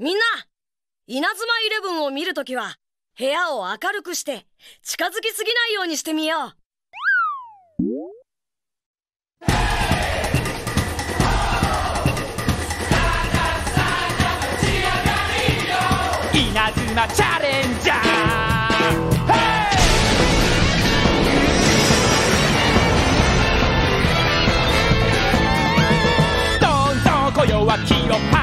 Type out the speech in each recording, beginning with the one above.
みんな稲妻イレブンを見るときは部屋を明るくして近づきすぎないようにしてみよう。稲妻チャレンジャー。どんどん今宵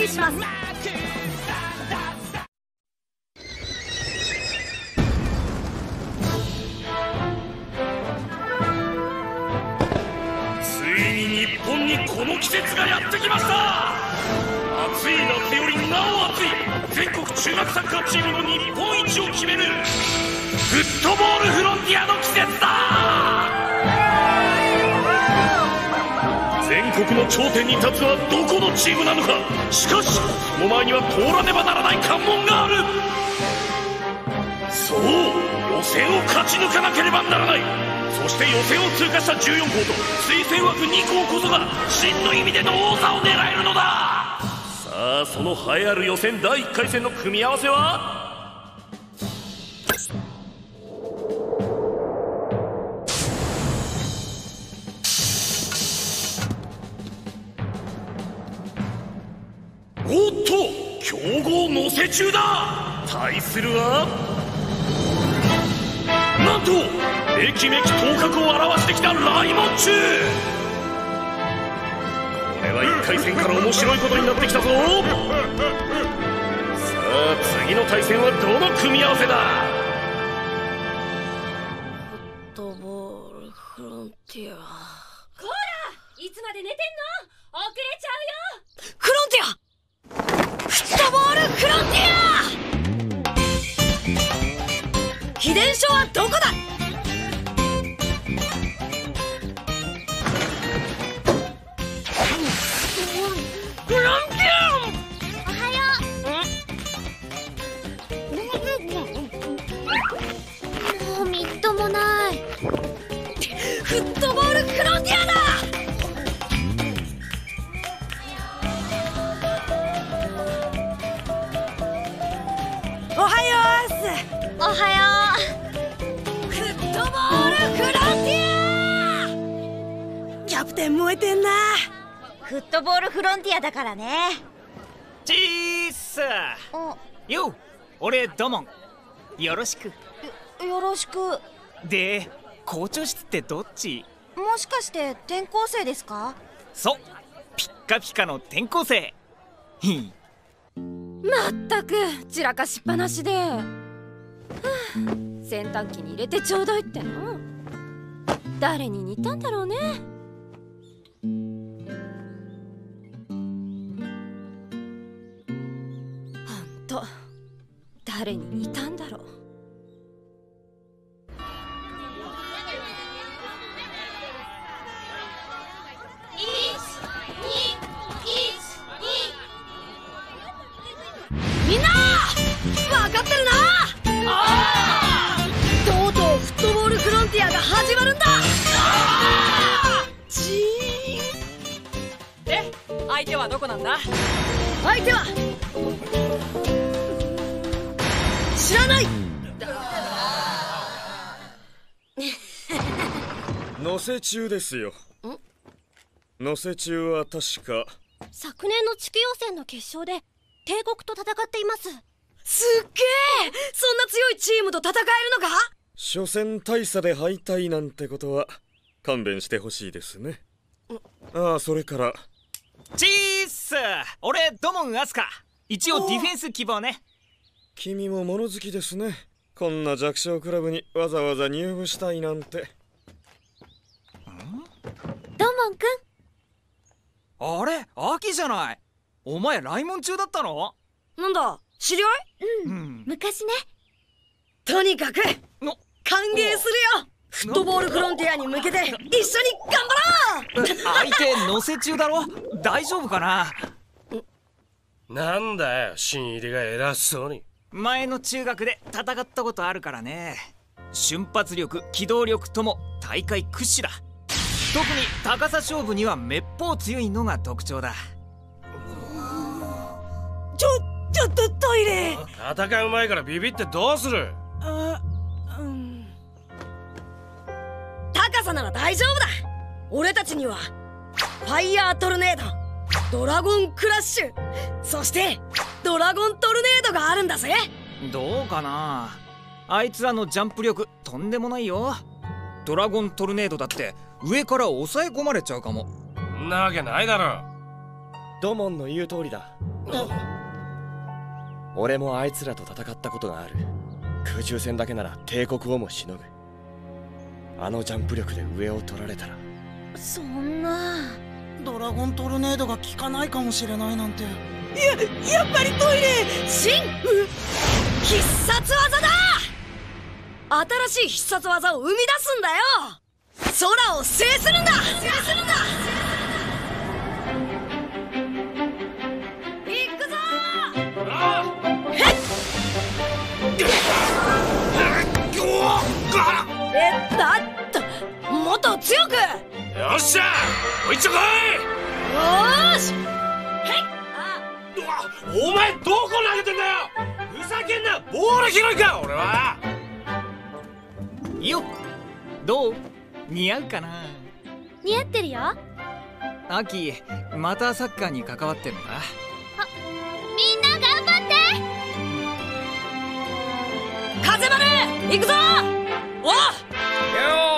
りします。チームなのか？しかしその前には通らねばならない関門がある。そう予選を勝ち抜かなければならない。そして予選を通過した14校と推薦枠2校こそが真の意味での王座を狙えるのだ。さあその栄えある予選第1回戦の組み合わせは？豪乗せ中だ。対するはなんとめきめき頭角を現してきたライモッチ。ュこれは1回戦から面白いことになってきたぞ。さあ次の対戦はどの組み合わせだ。フットボールフロンティア。こらいつまで寝てんの？遅れちゃうトボールフロンティア。秘伝書はどこだ？すおはフットボールフロンティア。キャプテン燃えてんな。ようフットボールフロンティアだからね。チース。お。よう。俺ドモンよろしく。よよろしく。もで校長室ってどっち？しかして転校生ですか？そう。ピッカピカの転校生。まったく散らかしっぱなしで、はあ洗濯機に入れてちょうだいっての？誰に似たんだろうね？ほんと誰に似たんだろう？手はどこなんだ？相手は？知らない！乗せ中ですよ。乗せ中は確か。昨年の地区予選の決勝で帝国と戦っています。すっげえ！そんな強いチームと戦えるのか初戦大差で敗退なんてことは勘弁してほしいですね。ああそれからチーッス！俺ドモンアスカ一応ディフェンス希望ね。君も物好きですね。こんな弱小クラブにわざわざ入部したいなんて。ドモンくん？あれ？秋じゃない。お前来門中だったの？なんだ？知り合い？うん。昔ね。とにかくの歓迎するよフットボールフロンティアに向けて一緒に頑張ろう！相手乗せ中だろ？大丈夫かな？なんだよ新入りが偉そうに。前の中学で戦ったことあるからね。瞬発力機動力とも大会屈指だ。特に高さ勝負にはめっぽう強いのが特徴だ。ちょちょっとトイレ！戦う前からビビってどうする？さなら大丈夫だ。俺たちにはファイヤートルネードドラゴンクラッシュそしてドラゴントルネードがあるんだぜ。どうかな。あいつらのジャンプ力とんでもないよ。ドラゴントルネードだって上から抑え込まれちゃうかも。んなわけないだろ。ドモンの言う通りだ。俺もあいつらと戦ったことがある。空中戦だけなら帝国をもしのぐあのジャンプ力で上を取られたら。そんな。ドラゴントルネードが効かないかもしれないなんて。ややっぱりトイレ！新必殺技だ！新しい必殺技を生み出すんだよ！空を制するんだ！制するんだ！行くぞ！えだっ？ともっと強く！よよっしゃ！追いつこい！ーし！へい！あ！うわお前どこ投げてんだよ！ふざけんな！ボール拾いか！俺は！よ。っどう？似合うかな？似合ってるよ。アキまたサッカーに関わってるのか？みんな頑張って！風丸行くぞ！およう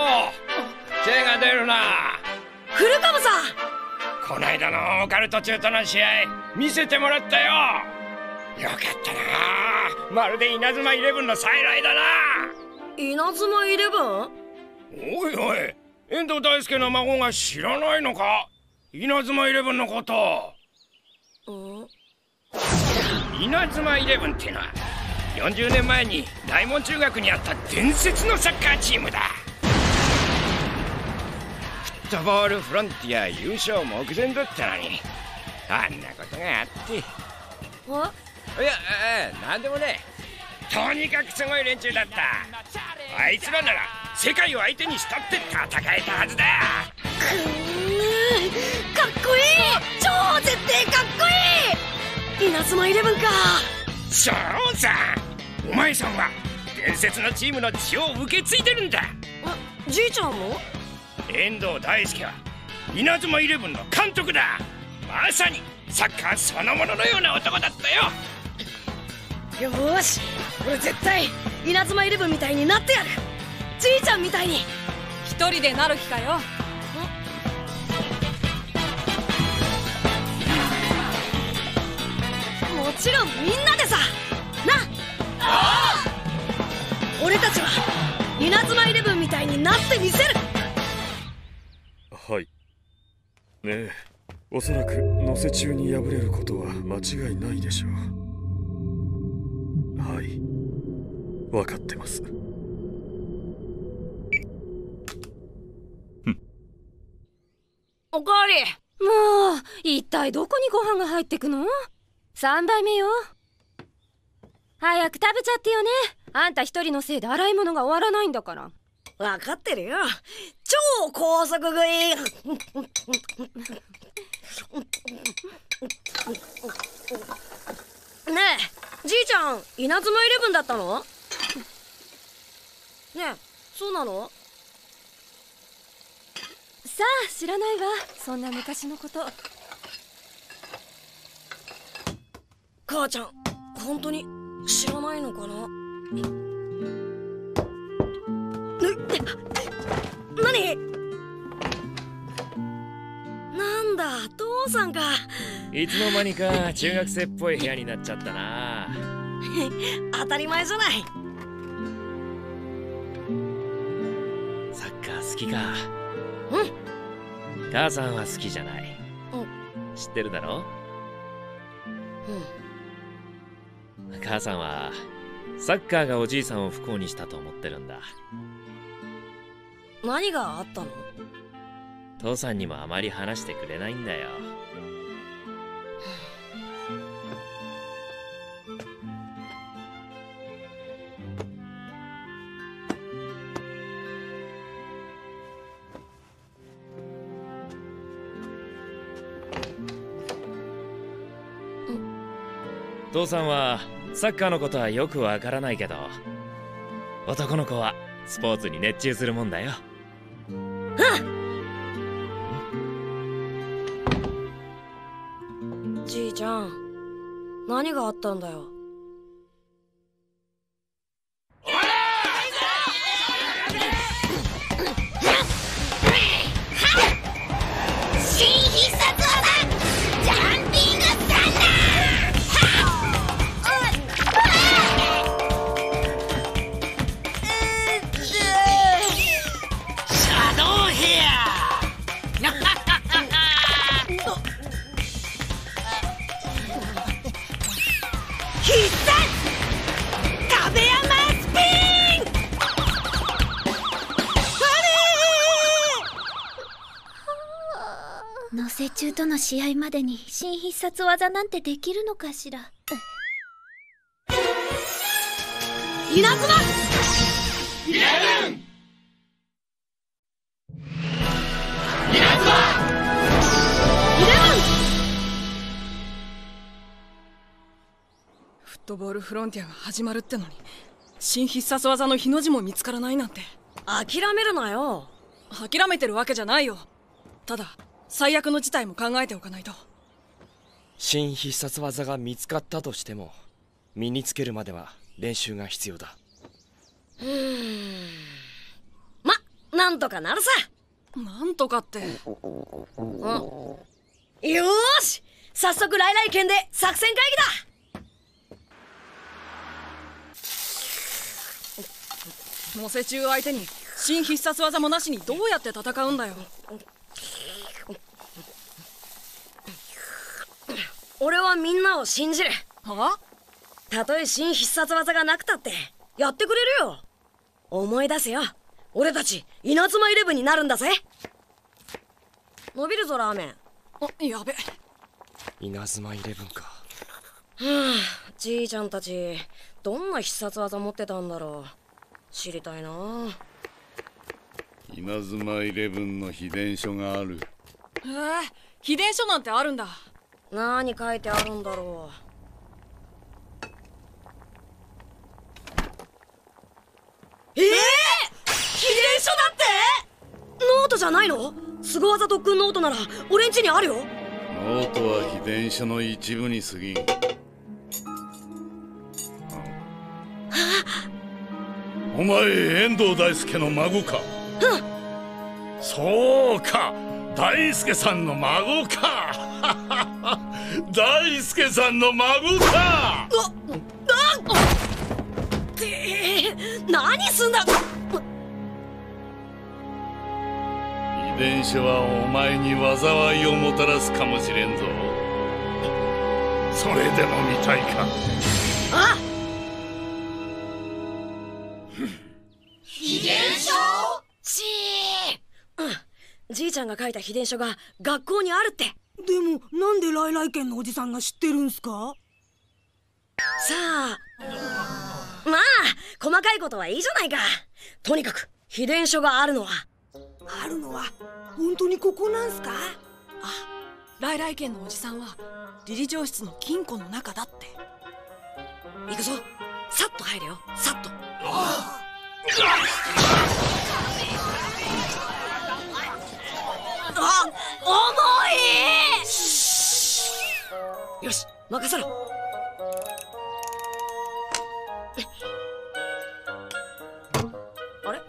手が出るな。古株さこないだのオカルト中との試合見せてもらったよ。よかったな。まるで稲妻イレブンの再来だな。稲妻イレブン？おいおい遠藤大輔の孫が知らないのか？稲妻イレブンのこと。稲妻イレブンってのは40年前に大門中学にあった伝説のサッカーチームだトボールフロンティア優勝目前だったのに。あんなことがあって。いやええなんでもねとにかくすごい連中だった。あいつらなら世界を相手にしたって戦えたはずだ。くーかっこいい。超絶対かっこいい。稲妻イレブンか。そうさお前さんは伝説のチームの血を受け継いでるんだ。じいちゃんも？遠藤大輔は稲妻イレブンの監督だ。まさにサッカーそのもののような男だったよ。よーし俺絶対稲妻イレブンみたいになってやる。じいちゃんみたいに。一人でなる気かよ。もちろんみんなでさ。な。俺たちは稲妻イレブンみたいになってみせるねえ。おそらく乗せ中に敗れることは間違いないでしょう。はい。分かってます。おかわり。もう一体どこにご飯が入ってくの ?3 杯目よ。早く食べちゃってよね。あんた一人のせいで洗い物が終わらないんだから分かってるよ。超高速食い。ねえじいちゃん稲妻イレブンだったの？ねえそうなの？さあ知らないわ。そんな昔のこと。母ちゃん本当に知らないのかな？父さんかいつの間にか中学生っぽい部屋になっちゃったな。当たり前じゃない。サッカー好きか。うん。母さんは好きじゃない。うん。知ってるだろ？母さんはサッカーがおじいさんを不幸にしたと思ってるんだ。何があったの？父さんにもあまり話してくれないんだよ。父さんはサッカーのことはよくわからないけど男の子はスポーツに熱中するもんだよ。じったんだよ。中との試合までに新必殺技なんてできるのかしら。稲妻フットボールフロンティアが始まるってのに新必殺技の日の字も見つからないなんて。諦めるなよ。諦めてるわけじゃないよ。ただ最悪の事態も考えておかないと。新必殺技が見つかったとしても身につけるまでは練習が必要だ。うーん。まなんとかなるさ。なんとかって。うん。よーし。早速来来県で作戦会乗せ中相手に新必殺技もなしにどうやって戦うんだよ議だ俺はみんなを信じる。は？たとえ新必殺技がなくたってやってくれるよ。思い出せよ。俺たち稲妻イレブンになるんだぜ。伸びるぞラーメン。あやべ。稲妻イレブンか。ふぅじいちゃんたちどんな必殺技持ってたんだろう。知りたいなイナズマイレブンの秘伝書がある。えー、秘伝書なんてあるんだ何書いてあるんだろう。ええ秘伝書だって？ノートじゃないの？凄技特訓ノートなら俺ん家にあるよ。ノートは秘伝書の一部に過ぎん。お前遠藤大輔の孫か。そうか。大輔さんの孫か。大輔さんの孫か。って何すんだ遺伝書はお前に災いをもたらすかもしれんぞそれでも見たいかあ秘伝書ちーうんじいちゃんが書いた秘伝書が学校にあるってでもなんで来来県のおじさんが知ってるんすか？さあまあ細かいことはいいじゃないか。とにかく秘伝書があるのは。あるのは？本当にここなんすか？来来県のおじさんは理事長室の金庫の中だって。行くぞ。さっと入れよ。さっと。あ重い。よし任せろ。あれ？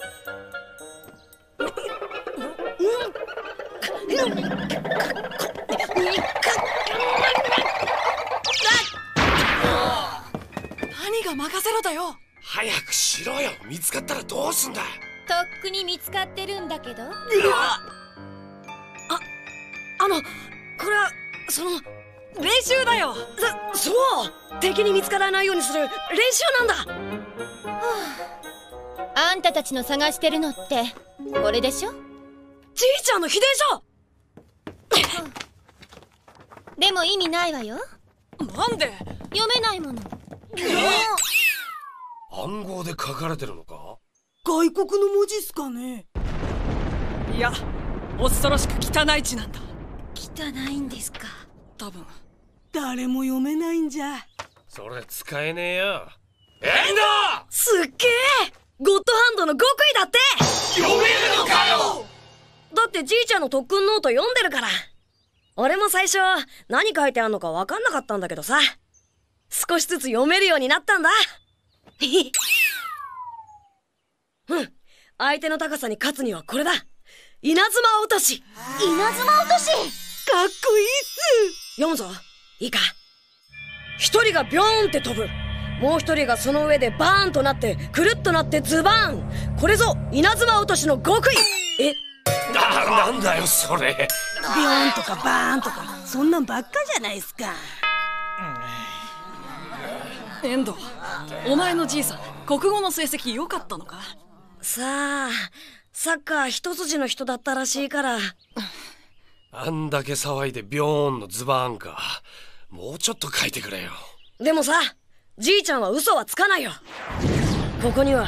何が任せろだよ。早くしろよ。見つかったらどうすんだ？とっくに見つかってるんだけど。ああのこれはその練習だよ。そそう？敵に見つからないようにする練習なんだ。あ。んたたちの探してるのってこれでしょ？じいちゃんの秘伝書！でも意味ないわよ。なんで？読めないもの。暗号で書かれてるのか？外国の文字っすかね。いや恐ろしく汚い字なんだ汚いんですか？多分。誰も読めないんじゃ。それ使えねえよ。エンすっげえ！ゴッドハンドの極意だって！読めるのかよ！だってじいちゃんの特訓ノート読んでるから。俺も最初何書いてあんのか分かんなかったんだけどさ。少しずつ読めるようになったんだ。うん。相手の高さに勝つにはこれだ。稲妻落とし。稲妻落とし？かっこいいっす。読むぞ。いいか。一人がビョーンって飛ぶ。もう一人がその上でバーンとなってくるっとなってズバーン。これぞ稲妻落としの極意。え？ななんだよそれ。ビヨーンとかバーンとか。そんなんばっかじゃないっすか。遠藤お前のじいさん国語の成績良かったのか？さあサッカー一筋の人だったらしいからあんだけ騒いでビョーンのズバーンか。もうちょっと書いてくれよ。でもさじいちゃんは嘘はつかないよ。ここには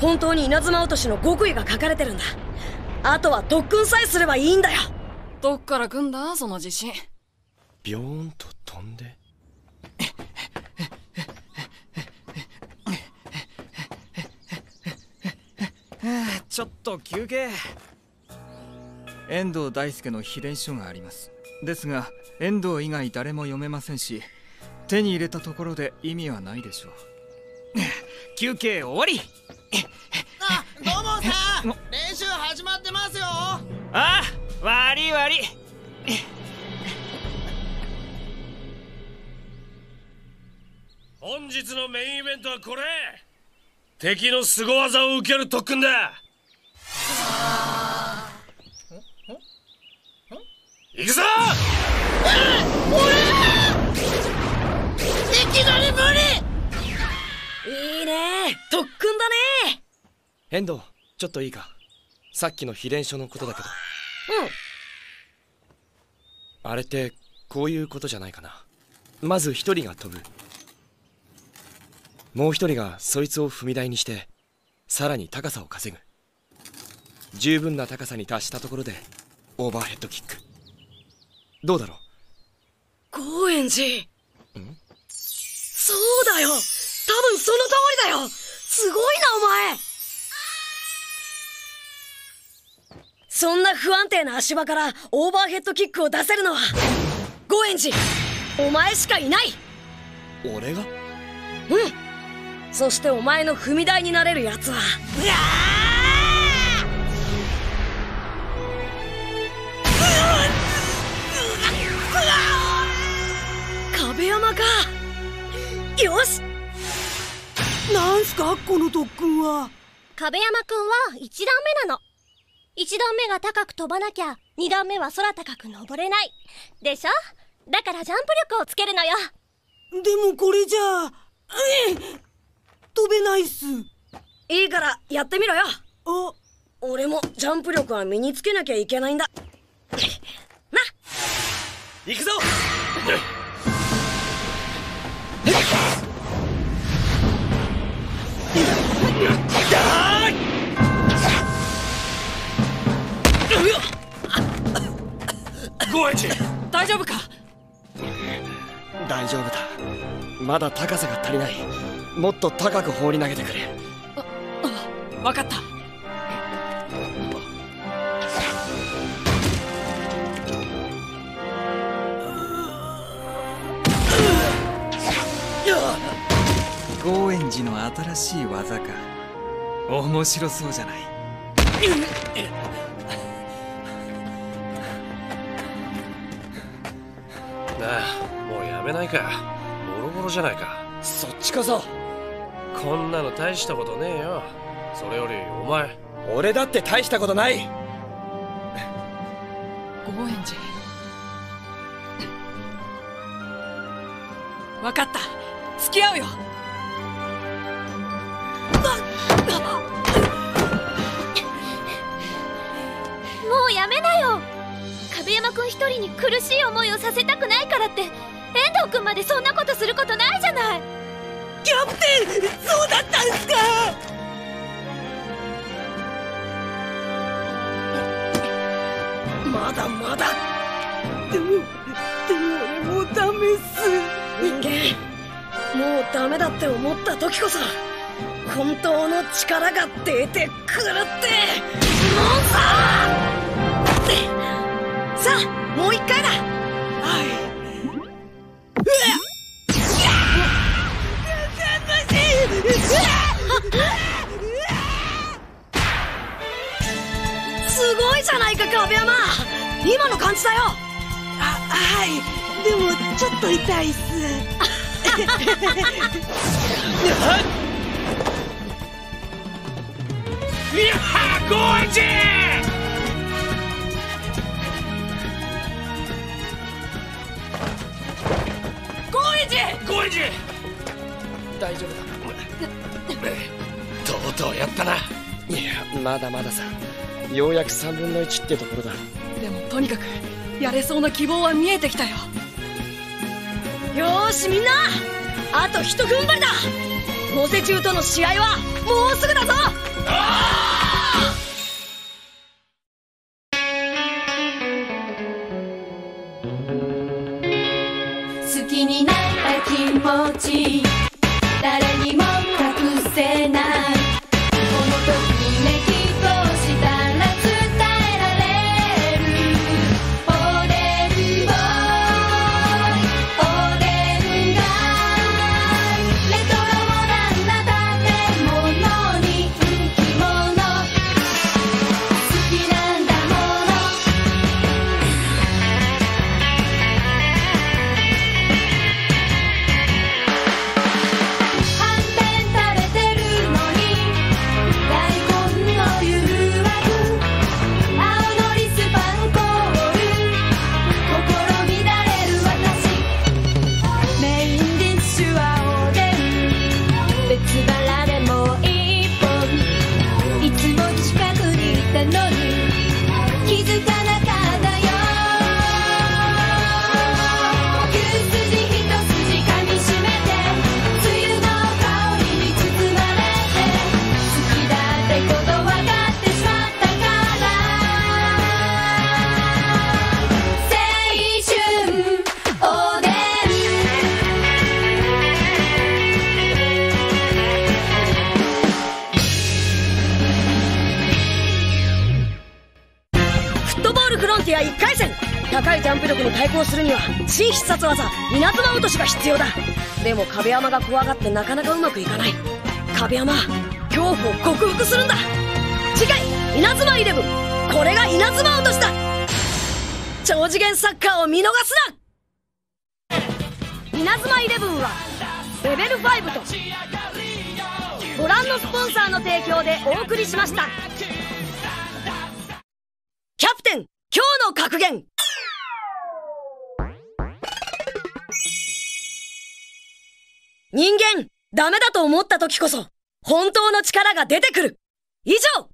本当に稲妻落としの極意が書かれてるんだ。あとは特訓さえすればいいんだよ。どっから来んだ？その自信。ビョーンと飛んで？ちょっと休憩遠藤大輔の秘伝書があります。ですが遠藤以外誰も読めませんし手に入れたところで意味はないでしょう。休憩終わり。あどうもさん練習始まってますよ。ああ悪い悪い。本日のメインイベントはこれ。敵の凄技を受ける特訓だ行くぞ！いきなり無いいね！特訓だね！遠藤ちょっといいか？さっきの秘伝書のことだけど。うん。あれってこういうことじゃないかな？まず一人が飛ぶ。もう一人がそいつを踏み台にしてさらに高さを稼ぐ。十分な高さに達したところでオーバーヘッドキックどうだろう？高円寺そうだよ。多分その通りだよ。すごいなお前。そんな不安定な足場からオーバーヘッドキックを出せるのは高円寺お前しかいない。俺が？うん。そしてお前の踏み台になれる奴は。うわ壁よし！なんすか？この特訓は。壁山くんは1段目なの。1段目が高く飛ばなきゃ2段目は空高く登れない。でしょ？だからジャンプ力をつけるのよ。でもこれじゃあええ飛べないっす。いいからやってみろよ。あ。俺もジャンプ力は身につけなきゃいけないんだ。な 行くぞ大丈丈夫か？大丈夫だ。まだ高さが足りない。もっと高く放り投げてくれ。分かった高円寺の新しい技か。面白そうじゃない。なあもうやめないか。ボロボロじゃないか。そっちこそ。こんなの大したことねえよ。それよりお前。俺だって大したことない。高円寺。分かった付き合うよ。もうやめなよ。壁山くん一人に苦しい思いをさせたくないからって。遠藤くんまでそんなことすることないじゃない。キャプテンそうだったんすか？まだまだ。でもでも俺もうダメっす。人間もうダメだって思った時こそ本当の力が出てくるってもんささあもう一回だ。はい。すごいじゃないか壁山今の感じだよあはいでもちょっと痛いっす 大丈夫だ。とうとうやったな。いやまだまださ。ようやく3分の1ってところだ。でもとにかくやれそうな希望は見えてきたよよーしみんな。あと一踏ん張りだ。モセ中との試合はもうすぐだぞ。ールフロンティア1回戦。高いジャンプ力に対抗するには新必殺技稲妻落としが必要だ。でも壁山が怖がってなかなかうまくいかない。壁山恐怖を克服するんだ。次回稲妻イレブン。これが稲妻落としだ超次元サッカーを見逃すな。稲妻イレブンはレベル5とご覧のスポンサーの提供でお送りしました。キャプテン今日の格言。人間ダメだと思った時こそ本当の力が出てくる。以上。